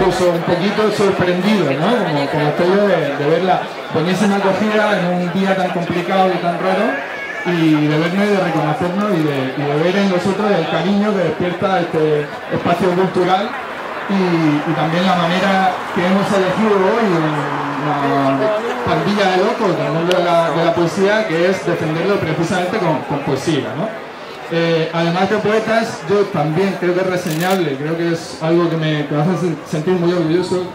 incluso un poquito sorprendido, ¿no? Como, como estoy de, de ver la buenísima acogida en un día tan complicado y tan raro y de vernos y de reconocernos y de, ver en nosotros el cariño que despierta este espacio cultural y, también la manera que hemos elegido hoy la, pandilla de locos del mundo de la, poesía, que es defenderlo precisamente con, poesía. ¿no? Eh, además de poetas, yo también creo que es reseñable, creo que es algo que me, que hace sentir muy orgulloso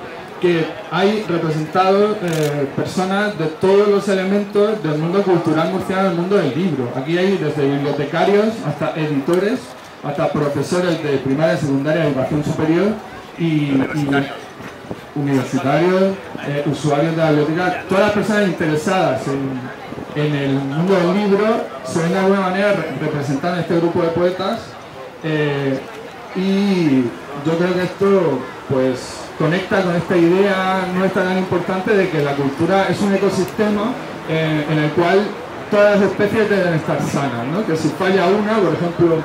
que hay representados eh, personas de todos los elementos del mundo cultural murciano, del mundo del libro. Aquí hay desde bibliotecarios hasta editores, hasta profesores de primaria, secundaria educación superior y, universitarios, eh, usuarios de la biblioteca, todas las personas interesadas en, el mundo del libro se ven de alguna manera representadas en este grupo de poetas eh, y yo creo que esto pues conecta con esta idea nuestra tan importante de que la cultura es un ecosistema eh, en el cual todas las especies deben estar sanas, ¿no? que si falla una, por ejemplo,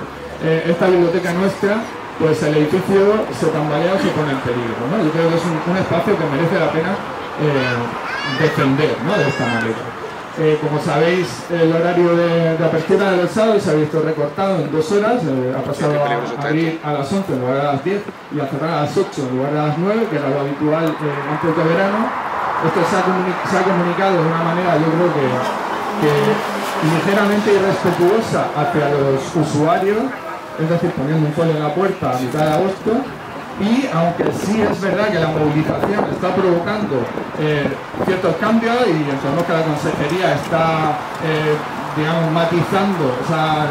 esta biblioteca nuestra, pues el edificio se tambalea o se pone en peligro. ¿no? Yo creo que es un, espacio que merece la pena eh, defender ¿no? de esta manera. Eh, como sabéis, el horario de, apertura de los sábados se ha visto recortado en dos horas, eh, ha pasado a abrir a las 11 en lugar de a las 10 y a cerrar a las 8 en lugar de las 9, que era lo habitual antes de verano. Esto se ha, comunicado de una manera, yo creo que, que ligeramente irrespetuosa hacia los usuarios, es decir, poniendo un folio en la puerta a mitad de agosto, y aunque sí es verdad que la movilización está provocando eh, ciertos cambios y entendemos que la consejería está eh, digamos matizando esa,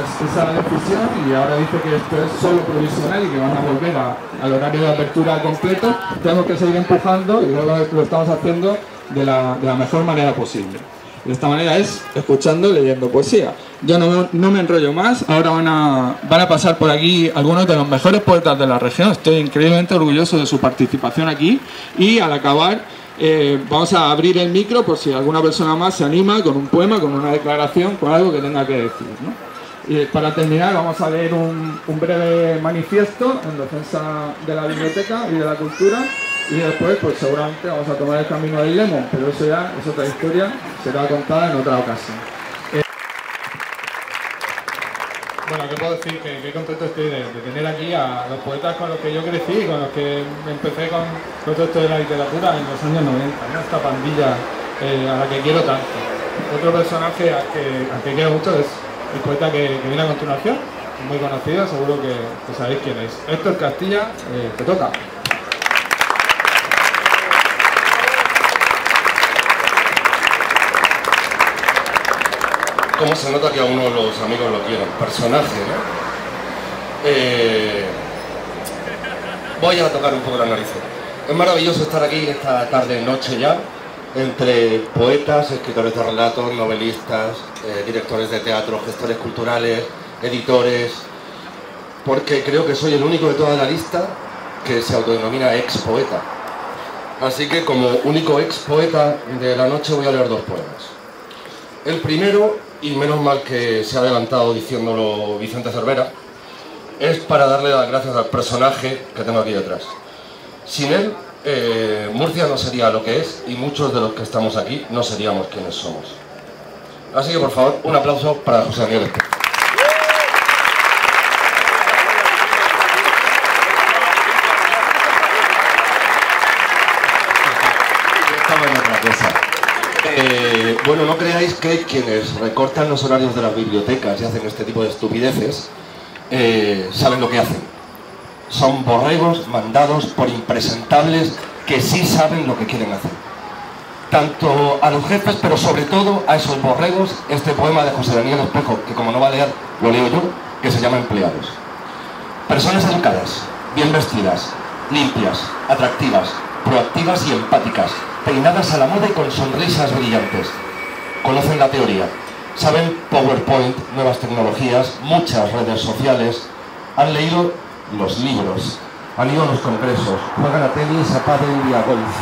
decisión y ahora dice que esto es solo provisional y que van a volver al horario de apertura completo, tenemos que seguir empujando y lo, estamos haciendo de la mejor manera posible. De esta manera es escuchando, leyendo poesía. Yo no, me enrollo más, ahora van a, van a pasar por aquí algunos de los mejores poetas de la región, estoy increíblemente orgulloso de su participación aquí y al acabar eh, vamos a abrir el micro por si alguna persona más se anima con un poema, con una declaración, con algo que tenga que decir. Y para terminar vamos a leer un, un breve manifiesto en defensa de la biblioteca y de la cultura y después pues seguramente vamos a tomar el camino del Lemon, pero eso ya es otra historia, será contada en otra ocasión. Eh, bueno, ¿qué puedo decir? Que, qué contento estoy de, tener aquí a los poetas con los que yo crecí, con los que empecé con, todo esto de la literatura en los años 90, esta pandilla eh, a la que quiero tanto. Otro personaje al que, quiero mucho es el poeta que, viene a continuación, muy conocido, seguro que, sabéis quién es. Héctor Castilla, eh, te toca. Cómo se nota que a uno los amigos lo quieren. Personaje, ¿no? Eh, voy a tocar un poco la nariz. Es maravilloso estar aquí esta tarde, noche ya, entre poetas, escritores de relatos, novelistas, eh, directores de teatro, gestores culturales, editores, porque creo que soy el único de toda la lista que se autodenomina ex poeta. Así que como único ex poeta de la noche voy a leer dos poemas. El primero y menos mal que se ha adelantado diciéndolo Vicente Cervera, es para darle las gracias al personaje que tengo aquí detrás. Sin él, eh, Murcia no sería lo que es y muchos de los que estamos aquí no seríamos quienes somos. Así que por favor, un aplauso para José Daniel Bueno, no creáis que quienes recortan los horarios de las bibliotecas y hacen este tipo de estupideces eh, saben lo que hacen. Son borregos mandados por impresentables que sí saben lo que quieren hacer. Tanto a los jefes, pero sobre todo a esos borregos, este poema de José Daniel Espejo, que como no va a leer, lo leo yo, que se llama Empleados. Personas educadas, bien vestidas, limpias, atractivas, proactivas y empáticas, peinadas a la moda y con sonrisas brillantes conocen la teoría, saben PowerPoint, nuevas tecnologías, muchas redes sociales, han leído los libros, han ido a los congresos, juegan a tenis, a pádel y a golf,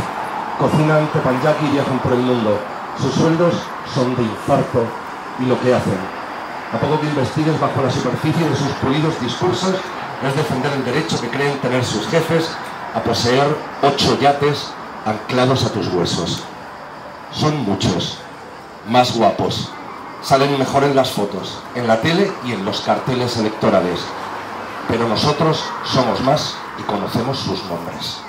cocinan tepanyaki y viajan por el mundo. Sus sueldos son de infarto y lo que hacen. A poco que investigues bajo la superficie de sus pulidos discursos es defender el derecho que creen tener sus jefes a poseer ocho yates anclados a tus huesos. Son muchos, más guapos, salen mejor en las fotos, en la tele y en los carteles electorales. Pero nosotros somos más y conocemos sus nombres.